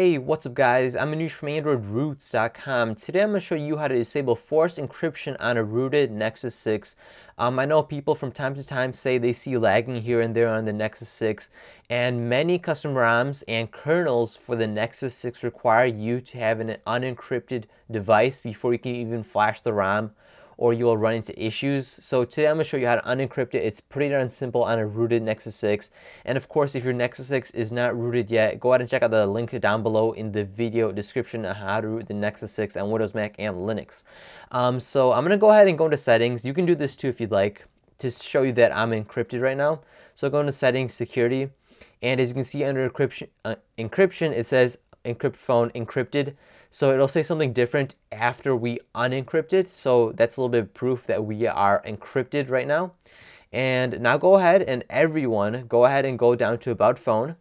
Hey, what's up guys? I'm Anuj from AndroidRootz.com. Today I'm going to show you how to disable forced encryption on a rooted Nexus 6. Um, I know people from time to time say they see lagging here and there on the Nexus 6 and many custom ROMs and kernels for the Nexus 6 require you to have an unencrypted device before you can even flash the ROM or you will run into issues. So today I'm going to show you how to unencrypt it. It's pretty darn simple on a rooted Nexus 6. And of course, if your Nexus 6 is not rooted yet, go ahead and check out the link down below in the video description on how to root the Nexus 6 on Windows, Mac, and Linux. Um, so I'm going to go ahead and go into settings. You can do this too if you'd like to show you that I'm encrypted right now. So go into settings, security, and as you can see under encryption, uh, encryption it says encrypt phone encrypted. So it'll say something different after we unencrypted. So that's a little bit of proof that we are encrypted right now. And now go ahead and everyone go ahead and go down to about phone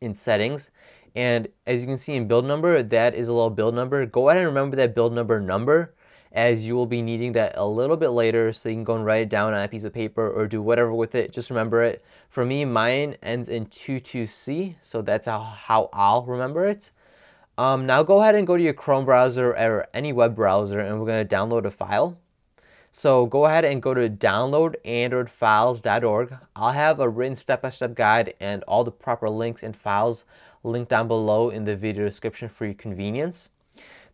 in settings. And as you can see in build number, that is a little build number. Go ahead and remember that build number number as you will be needing that a little bit later so you can go and write it down on a piece of paper or do whatever with it. Just remember it. For me, mine ends in 22C, so that's how, how I'll remember it. Um, now go ahead and go to your Chrome browser or any web browser and we're going to download a file. So go ahead and go to downloadandroidfiles.org. I'll have a written step-by-step -step guide and all the proper links and files linked down below in the video description for your convenience.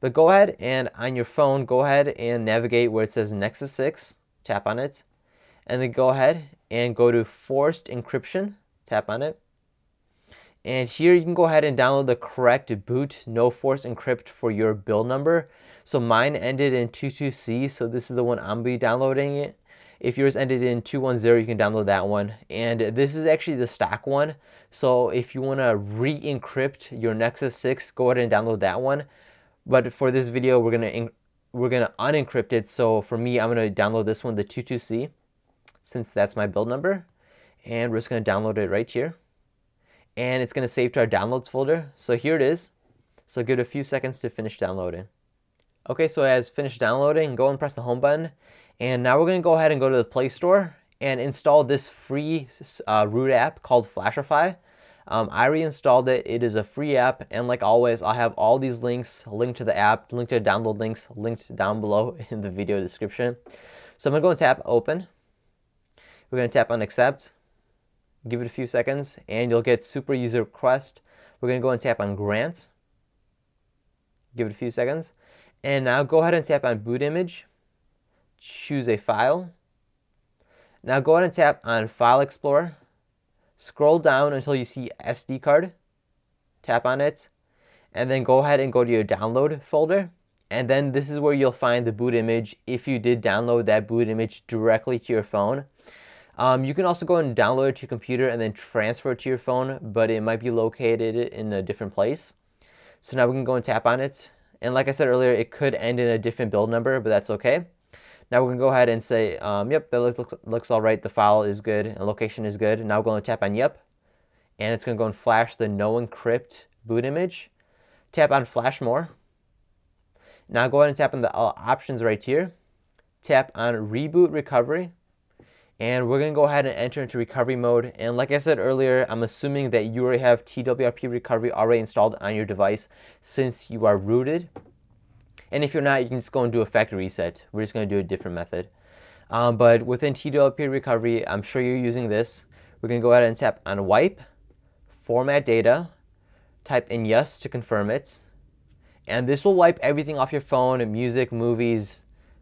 But go ahead and on your phone, go ahead and navigate where it says Nexus 6, tap on it, and then go ahead and go to Forced Encryption, tap on it. And here you can go ahead and download the correct boot no force encrypt for your build number. So mine ended in 22C, so this is the one I'm be downloading it. If yours ended in 210, you can download that one. And this is actually the stock one. So if you want to re-encrypt your Nexus 6, go ahead and download that one. But for this video, we're gonna we're gonna unencrypt it. So for me, I'm gonna download this one, the 22C, since that's my build number. And we're just gonna download it right here and it's to save to our downloads folder. So here it is. So give it a few seconds to finish downloading. Okay, so as finished downloading, go and press the home button. And now we're to go ahead and go to the Play Store and install this free uh, root app called Flashify. Um, I reinstalled it. It is a free app. And like always, I'll have all these links, linked to the app, linked to the download links, linked down below in the video description. So I'm going to go and tap Open. We're going to tap on Accept give it a few seconds, and you'll get super user request. We're going to go and tap on grant. Give it a few seconds. And now go ahead and tap on boot image. Choose a file. Now go ahead and tap on File Explorer. Scroll down until you see SD card. Tap on it. And then go ahead and go to your download folder. And then this is where you'll find the boot image if you did download that boot image directly to your phone. Um, you can also go and download it to your computer and then transfer it to your phone, but it might be located in a different place. So now we can go and tap on it. And like I said earlier, it could end in a different build number, but that's okay. Now we're to go ahead and say, um, yep, that looks, looks all right. The file is good and location is good. Now we're to tap on yep. And it's to go and flash the no encrypt boot image. Tap on flash more. Now go ahead and tap on the uh, options right here. Tap on reboot recovery and we're to go ahead and enter into recovery mode. And like I said earlier, I'm assuming that you already have TWRP recovery already installed on your device since you are rooted. And if you're not, you can just go and do a factory reset. We're just going to do a different method. Um, but within TWRP recovery, I'm sure you're using this. We're going to go ahead and tap on wipe, format data, type in yes to confirm it. And this will wipe everything off your phone, music, movies,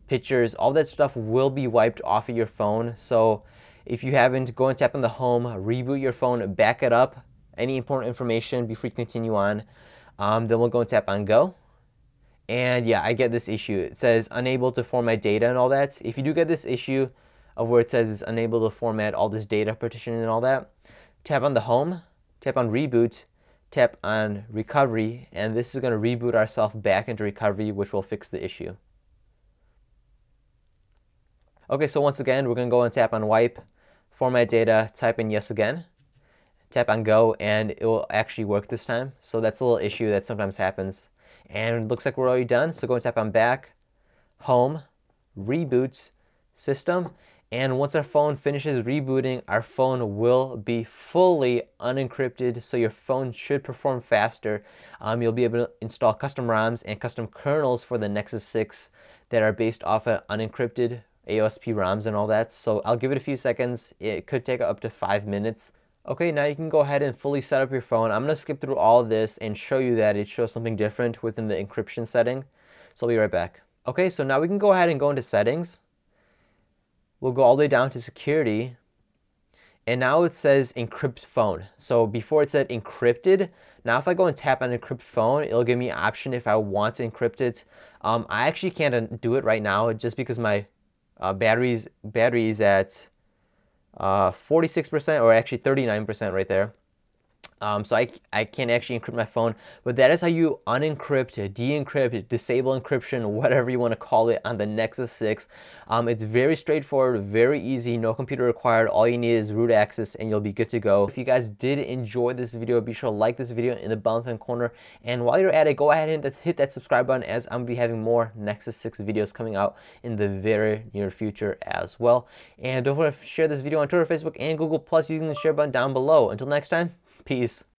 pictures, all that stuff will be wiped off of your phone. So if you haven't, go and tap on the home, reboot your phone, back it up, any important information before you continue on. Um, then we'll go and tap on go. And yeah, I get this issue. It says unable to format data and all that. If you do get this issue of where it says it's unable to format all this data partition and all that, tap on the home, tap on reboot, tap on recovery, and this is to reboot ourselves back into recovery, which will fix the issue. Okay, so once again, we're to go and tap on wipe, format data, type in yes again, tap on go, and it will actually work this time. So that's a little issue that sometimes happens. And it looks like we're already done. So go and tap on back, home, reboot, system, And once our phone finishes rebooting, our phone will be fully unencrypted, so your phone should perform faster. Um, you'll be able to install custom ROMs and custom kernels for the Nexus 6 that are based off of unencrypted AOSP ROMs and all that. So I'll give it a few seconds. It could take up to five minutes. Okay, now you can go ahead and fully set up your phone. I'm gonna skip through all this and show you that it shows something different within the encryption setting. So I'll be right back. Okay, so now we can go ahead and go into settings we'll go all the way down to security. And now it says encrypt phone. So before it said encrypted, now if I go and tap on encrypt phone, it'll give me option if I want to encrypt it. Um, I actually can't do it right now just because my uh, batteries battery is at 46% uh, or actually 39% right there. Um, so I, I can actually encrypt my phone, but that is how you unencrypt, de-encrypt, disable encryption, whatever you want to call it on the Nexus 6. Um, it's very straightforward, very easy, no computer required. All you need is root access and you'll be good to go. If you guys did enjoy this video, be sure to like this video in the bottom left corner. And while you're at it, go ahead and hit that subscribe button as I'm going to be having more Nexus 6 videos coming out in the very near future as well. And don't forget to share this video on Twitter, Facebook, and Google Plus using the share button down below. Until next time, Peace.